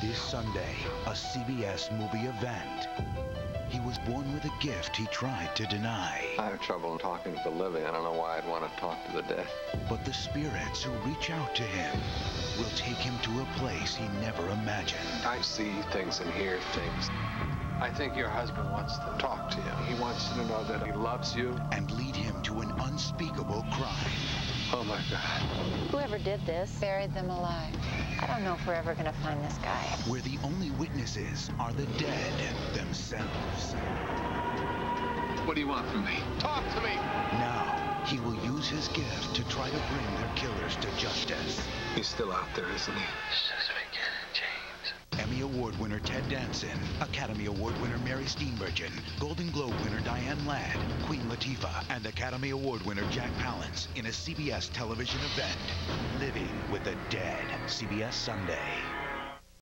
This Sunday, a CBS movie event. He was born with a gift he tried to deny. I have trouble talking to the living. I don't know why I'd want to talk to the dead. But the spirits who reach out to him will take him to a place he never imagined. I see things and hear things. I think your husband wants to talk to you. He wants you to know that he loves you. And lead him to an unspeakable crime. Oh my God. Whoever did this buried them alive. I don't know if we're ever gonna find this guy. Where the only witnesses are the dead themselves. What do you want from me? Talk to me. Now, he will use his gift to try to bring their killers to justice. He's still out there, isn't he? Award winner Ted Danson, Academy Award winner Mary Steenburgen, Golden Globe winner Diane Ladd, Queen Latifah, and Academy Award winner Jack Palance in a CBS television event, Living with the Dead, CBS Sunday.